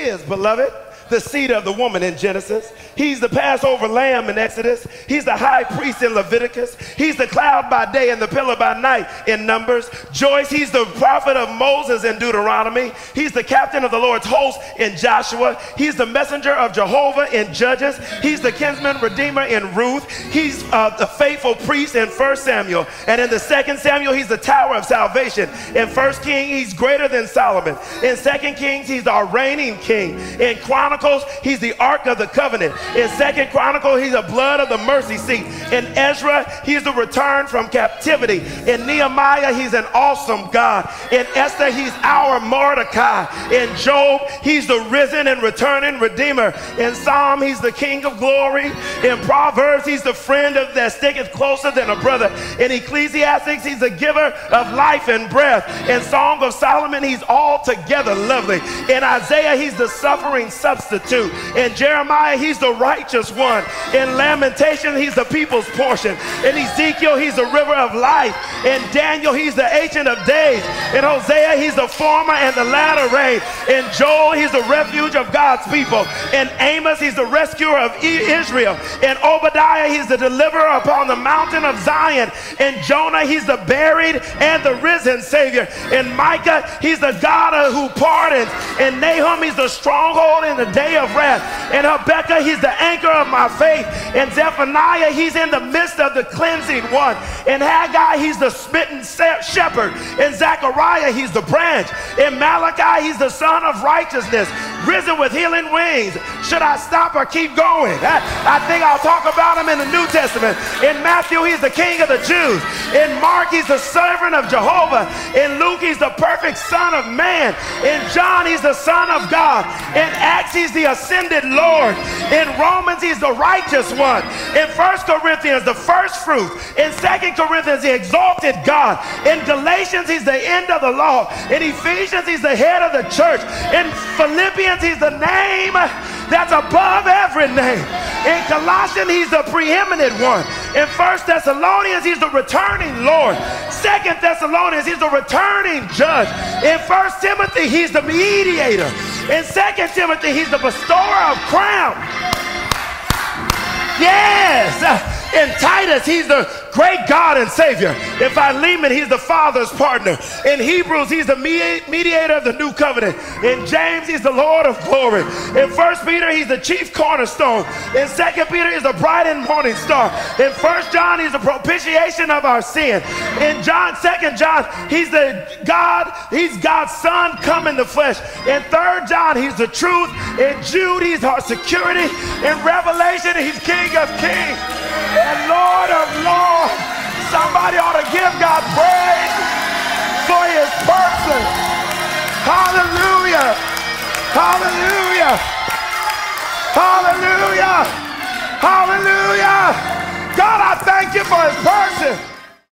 is, beloved the seed of the woman in Genesis. He's the Passover lamb in Exodus. He's the high priest in Leviticus. He's the cloud by day and the pillar by night in Numbers. Joyce, he's the prophet of Moses in Deuteronomy. He's the captain of the Lord's host in Joshua. He's the messenger of Jehovah in Judges. He's the kinsman redeemer in Ruth. He's uh, the faithful priest in 1 Samuel. And in the second Samuel, he's the tower of salvation. In 1 King, he's greater than Solomon. In 2 Kings, he's our reigning king. In Chronicles, Chronicles, he's the Ark of the Covenant. In Second Chronicle, he's the blood of the mercy seat. In Ezra, he's the return from captivity. In Nehemiah, he's an awesome God. In Esther, he's our Mordecai. In Job, he's the risen and returning Redeemer. In Psalm, he's the King of glory. In Proverbs, he's the friend of that sticketh closer than a brother. In Ecclesiastics, he's the giver of life and breath. In Song of Solomon, he's altogether lovely. In Isaiah, he's the suffering substance substitute. In Jeremiah, he's the righteous one. In Lamentation, he's the people's portion. In Ezekiel, he's the river of life. In Daniel, he's the ancient of days. In Hosea, he's the former and the latter rain. In Joel, he's the refuge of God's people. In Amos, he's the rescuer of Israel. In Obadiah, he's the deliverer upon the mountain of Zion. In Jonah, he's the buried and the risen Savior. In Micah, he's the God who pardons. In Nahum, he's the stronghold in the day of wrath. In Habakkuk, he's the anchor of my faith. In Zephaniah, he's in the midst of the cleansing one. In Haggai, he's the smitten shepherd. In Zechariah, he's the branch. In Malachi, he's the sun of righteousness, risen with healing wings. Should I stop or keep going? I, I think I'll talk about him in the New Testament. In Matthew, he's the king of the Jews. In Mark, he's the servant of Jehovah. In Luke, he's the perfect son of man. In John, he's the son of God. In Acts, he's the ascended Lord. In Romans, he's the righteous one. In First Corinthians, the first fruit. In Second Corinthians, the exalted God. In Galatians, he's the end of the law. In Ephesians, he's the head of the church. In Philippians, he's the name that's above every name. In Colossians, he's the preeminent one. In First Thessalonians, he's the returning Lord. Second Thessalonians, he's the returning judge. In First Timothy, he's the mediator. In Second Timothy, he's the bestower of crown. Yes. In Titus, he's the great God and Savior. In Philemon, he's the Father's partner. In Hebrews, he's the mediator of the new covenant. In James, he's the Lord of glory. In First Peter, he's the chief cornerstone. In Second Peter, he's the bright and morning star. In First John, he's the propitiation of our sin. In John, Second John, he's the God, he's God's Son come in the flesh. In Third John, he's the truth. In Jude, he's our security. In Revelation, he's King of kings person. Hallelujah. Hallelujah. Hallelujah. Hallelujah. God, I thank you for his person.